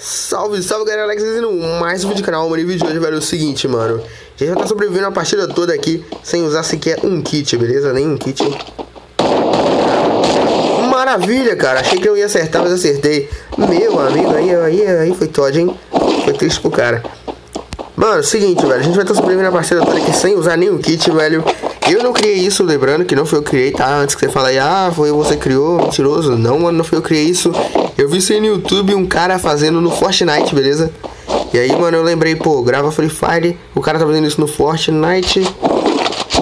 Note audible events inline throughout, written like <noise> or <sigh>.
Salve, salve galera, Alex fazendo mais um vídeo do canal, o vídeo de hoje, velho, é o seguinte, mano A gente vai estar sobrevivendo a partida toda aqui, sem usar sequer um kit, beleza? Nem um kit Maravilha, cara, achei que eu ia acertar, mas acertei Meu amigo, aí, aí, aí foi Todd, hein? Foi triste pro cara Mano, seguinte, velho, a gente vai estar sobrevivendo a partida toda aqui sem usar nenhum kit, velho eu não criei isso, lembrando que não foi eu que criei, tá? Antes que você fale aí, ah, foi você criou, mentiroso. Não, mano, não foi eu que criei isso. Eu vi isso aí no YouTube, um cara fazendo no Fortnite, beleza? E aí, mano, eu lembrei, pô, grava Free Fire, o cara tá fazendo isso no Fortnite.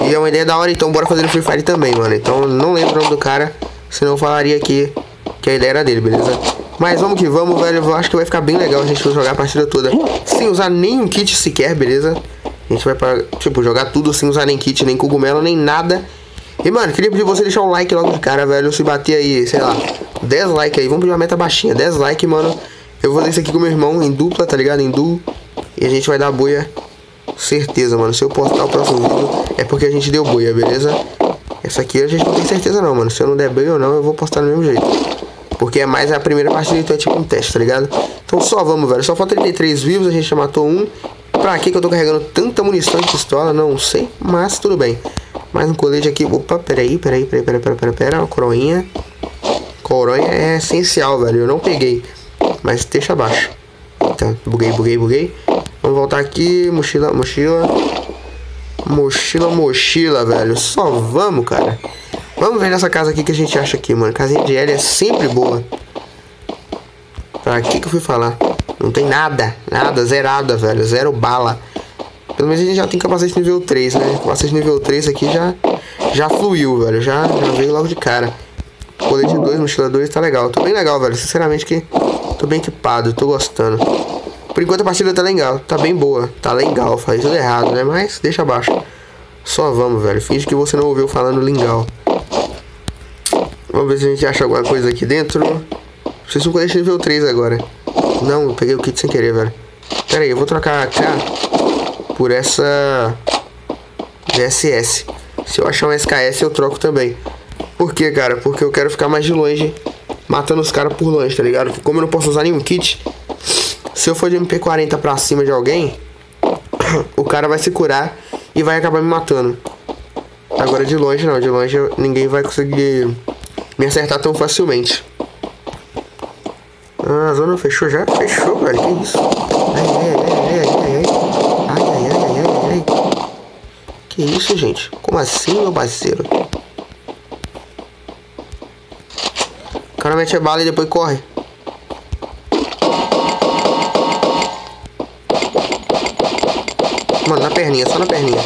E é uma ideia da hora, então bora fazer no Free Fire também, mano. Então não lembro o nome do cara, senão eu falaria aqui que a ideia era dele, beleza? Mas vamos que vamos, velho. Eu acho que vai ficar bem legal a gente jogar a partida toda sem usar nenhum kit sequer, beleza? A gente vai pra, tipo, jogar tudo sem usar nem kit, nem cogumelo, nem nada. E, mano, queria pedir você deixar um like logo de cara, velho. Se bater aí, sei lá, 10 likes aí. Vamos pedir uma meta baixinha. 10 likes, mano. Eu vou fazer isso aqui com meu irmão em dupla, tá ligado? Em duo. E a gente vai dar boia. Certeza, mano. Se eu postar o próximo vídeo, é porque a gente deu boia, beleza? Essa aqui a gente não tem certeza não, mano. Se eu não der boia ou não, eu vou postar do mesmo jeito. Porque é mais a primeira partida, então é tipo um teste, tá ligado? Então só vamos, velho. Só falta 33 vivos, a gente já matou um. Pra que, que eu tô carregando tanta munição de pistola? Não sei, mas tudo bem. Mais um colete aqui. Opa, peraí, peraí, peraí, peraí, peraí, peraí, peraí. Uma coroinha. Coronha é essencial, velho. Eu não peguei. Mas deixa abaixo. Tá, buguei, buguei, buguei. Vamos voltar aqui. Mochila, mochila. Mochila, mochila, velho. Só vamos, cara. Vamos ver nessa casa aqui que a gente acha aqui, mano. Casinha de L é sempre boa. Pra que que eu fui falar? Não tem nada, nada, zerada, velho, zero bala. Pelo menos a gente já tem capacete nível 3, né? Capacete nível 3 aqui já, já fluiu, velho, já, já veio logo de cara. Colete 2, mochila 2, tá legal. Tô bem legal, velho, sinceramente que tô bem equipado, tô gostando. Por enquanto a partida tá legal, tá bem boa, tá legal, faz tudo errado, né? Mas deixa abaixo. Só vamos, velho, finge que você não ouviu falando legal. Vamos ver se a gente acha alguma coisa aqui dentro. Preciso de um colete nível 3 agora. Não, peguei o kit sem querer, velho. Pera aí, eu vou trocar a por essa VSS. Se eu achar um SKS, eu troco também. Por quê, cara? Porque eu quero ficar mais de longe, matando os caras por longe, tá ligado? Como eu não posso usar nenhum kit, se eu for de MP40 pra cima de alguém, <coughs> o cara vai se curar e vai acabar me matando. Agora de longe não, de longe ninguém vai conseguir me acertar tão facilmente. Ah, a zona fechou já? Fechou, velho. Que isso? Que isso, gente? Como assim, meu parceiro? O cara mete a bala e depois corre. Mano, na perninha, só na perninha.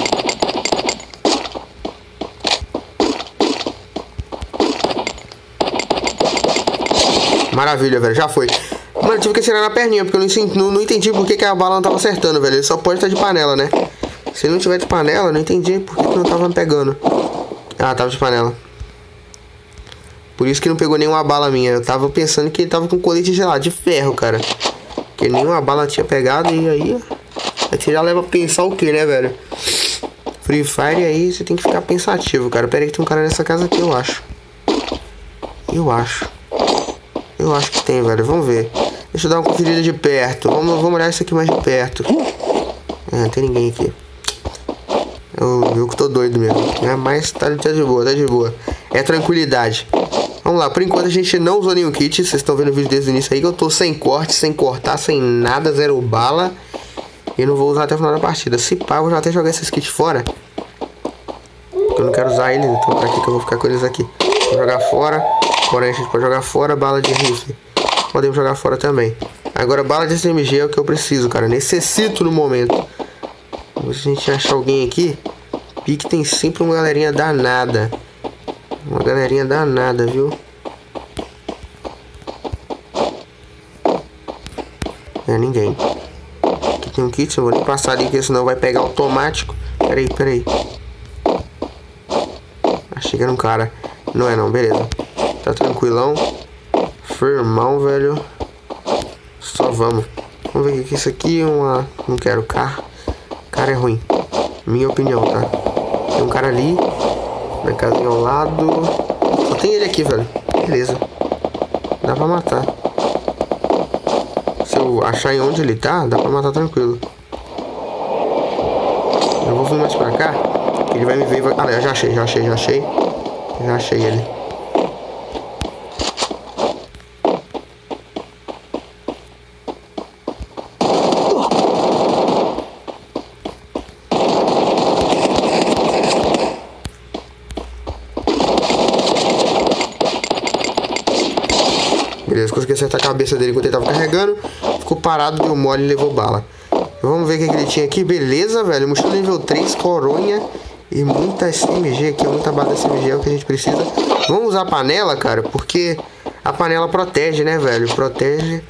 Maravilha, velho. Já foi. Mano, eu tive que atirar na perninha, porque eu não, não, não entendi que, a bala não tava acertando, velho. Ele só pode estar de panela, né? Se não tiver de panela, não entendi por que, não tava pegando. Ah, tava de panela. Por isso que não pegou nenhuma bala minha. Eu tava pensando que ele tava com colete gelado de ferro, cara. Que nenhuma bala tinha pegado e aí... A gente já leva a pensar o que, né, velho? Free Fire aí você tem que ficar pensativo, cara. Pera aí que tem um cara nessa casa aqui, eu acho. Eu acho. Eu acho que tem, velho. Vamos ver. Deixa eu dar uma conferida de perto. Vamos, vamos olhar isso aqui mais de perto. Não tem ninguém aqui. Eu, eu que tô doido mesmo. É, mas tá, tá de boa, tá de boa. É tranquilidade. Vamos lá, por enquanto a gente não usou nenhum kit. Vocês estão vendo o vídeo desde o início aí que eu tô sem corte, sem cortar, sem nada, zero bala. E não vou usar até o final da partida. Se pá, eu vou até jogar esses kits fora. Eu não quero usar eles, então pra que, eu vou ficar com eles aqui? Vou jogar fora. Porém, a gente pode jogar fora bala de rifle. Podemos jogar fora também. Agora, bala de SMG é o que eu preciso, cara. Necessito no momento. Se a gente achar alguém aqui. Pique tem sempre uma galerinha danada. Uma galerinha danada, viu? É ninguém. Aqui tem um kit, eu vou passar ali, porque senão vai pegar automático. Peraí, peraí. Achei que era um cara. Não é não, beleza. Tá tranquilão. Firmão, velho. Só vamos. Vamos ver o que é isso aqui. Uma. Não quero carro. Cara é ruim. Minha opinião, tá? Cara ali. Na casinha ao lado. Só tem ele aqui, velho. Beleza. Dá pra matar. Se eu achar em onde ele tá, dá pra matar tranquilo. Eu vou vir mais pra cá. Ele vai me ver vai... Ah, já achei, já achei, já achei. Já achei ele. Beleza, consegui acertar a cabeça dele enquanto ele tava carregando. Ficou parado, deu mole e levou bala. Vamos ver o que, que ele tinha aqui. Beleza, velho. Mochila nível 3, coronha. E muita SMG aqui, muita bala SMG é o que a gente precisa. Vamos usar a panela, cara, porque a panela protege, né, velho? Protege.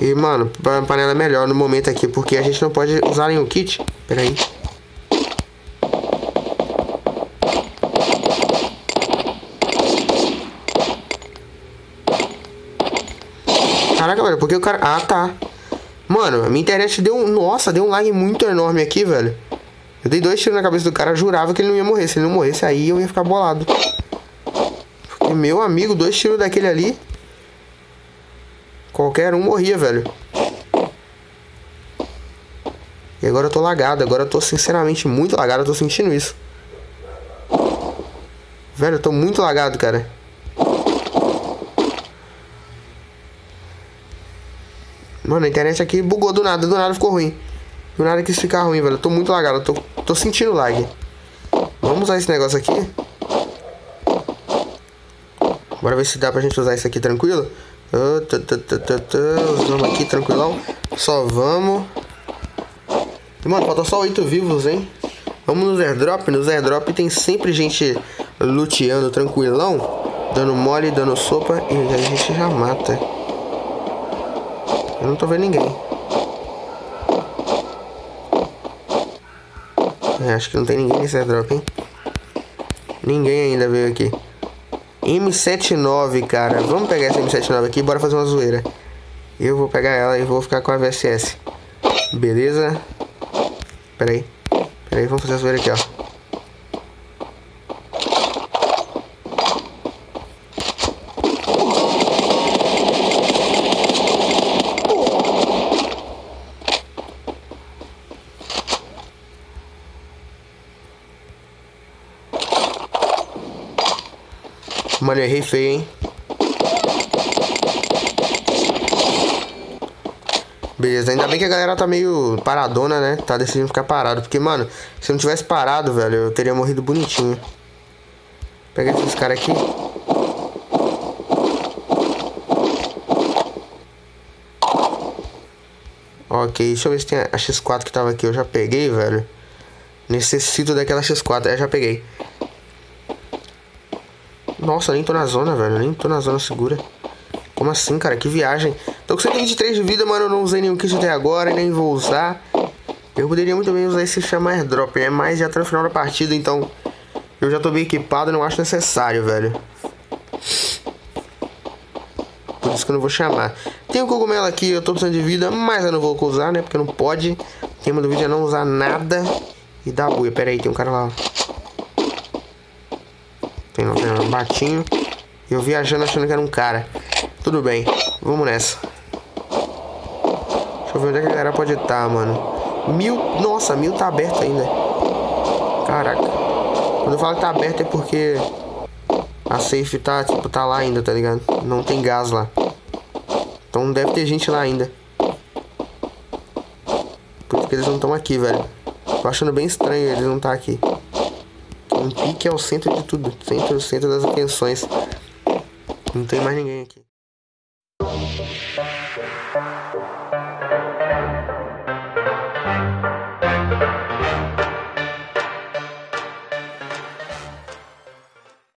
E, mano, a panela é melhor no momento aqui, porque a gente não pode usar nenhum kit. Pera aí. Caraca, velho, porque o cara... Ah, tá. Mano, a minha internet deu um... Nossa, deu um lag muito enorme aqui, velho. Eu dei dois tiros na cabeça do cara, jurava que ele não ia morrer. Se ele não morresse, aí eu ia ficar bolado. Porque, meu amigo, dois tiros daquele ali... Qualquer um morria, velho. E agora eu tô lagado. Agora eu tô sinceramente muito lagado. Eu tô sentindo isso. Velho, eu tô muito lagado, cara. Mano, a internet aqui bugou do nada, do nada ficou ruim. Do nada quis ficar ruim, velho. Eu tô muito lagado, eu tô, tô sentindo lag. Vamos usar esse negócio aqui. Bora ver se dá pra gente usar isso aqui tranquilo. Usamos aqui tranquilão. Só vamos. Mano, falta só oito vivos, hein? Vamos nos airdrop. Nos airdrop tem sempre gente luteando tranquilão. Dando mole, dando sopa. E a gente já mata. Eu não tô vendo ninguém. É, acho que não tem ninguém nesse airdrop, hein? Ninguém ainda veio aqui. M79, cara. Vamos pegar essa M79 aqui e bora fazer uma zoeira. Eu vou pegar ela e vou ficar com a VSS. Beleza? Pera aí. Pera aí, vamos fazer a zoeira aqui, ó. Mano, errei feio, hein? Beleza, ainda bem que a galera tá meio paradona, né? Tá decidindo ficar parado. Porque, mano, se eu não tivesse parado, velho, eu teria morrido bonitinho. Pega esses caras aqui. Ok, deixa eu ver se tem a X4 que tava aqui. Eu já peguei, velho. Necessito daquela X4. É, já peguei. Nossa, nem tô na zona, velho. Nem tô na zona segura. Como assim, cara? Que viagem. Tô com 123 de vida, mano. Eu não usei nenhum kit até agora nem vou usar. Eu poderia muito bem usar esse chamar drop, né? Mas já tá no final da partida, então... Eu já tô bem equipado não acho necessário, velho. Por isso que eu não vou chamar. Tem um cogumelo aqui, eu tô precisando de vida, mas eu não vou usar, né? Porque não pode. O tema do vídeo é não usar nada. E dá buia. Pera aí, tem um cara lá, tem um batinho. E eu viajando achando que era um cara. Tudo bem, vamos nessa. Deixa eu ver onde é que a galera pode estar, tá, mano. Mil. Nossa, mil tá aberto ainda. Caraca. Quando eu falo que tá aberto é porque a safe tá, tipo, tá lá ainda, tá ligado? Não tem gás lá. Então deve ter gente lá ainda. Por que eles não estão aqui, velho. Tô achando bem estranho eles não estar tá aqui. Um pique é o centro de tudo, centro, centro das atenções. Não tem mais ninguém aqui.